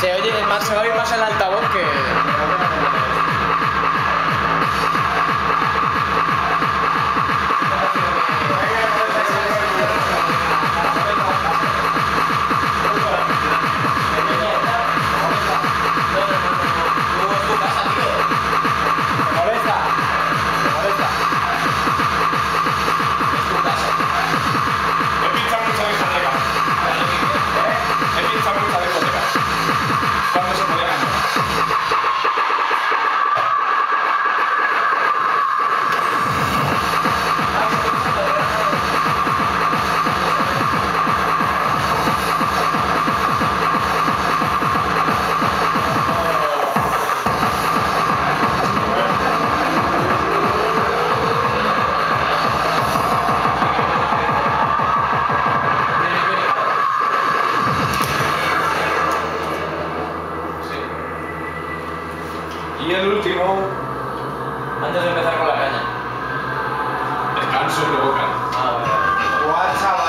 Se oye más, se va a oír más el altavoz que... 上。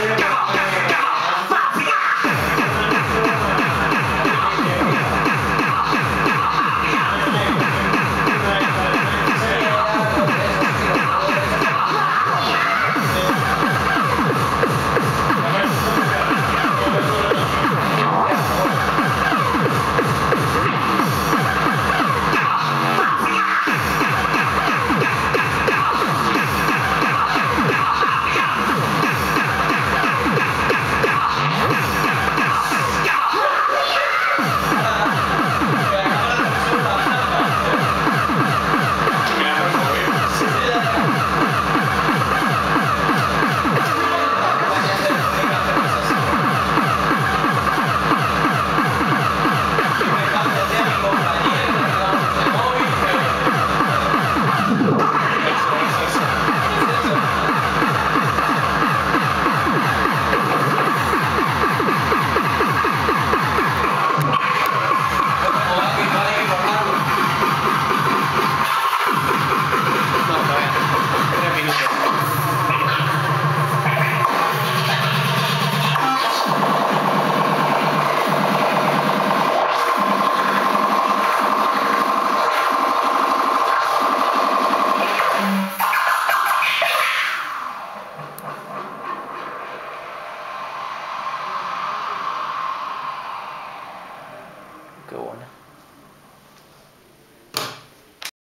Yeah.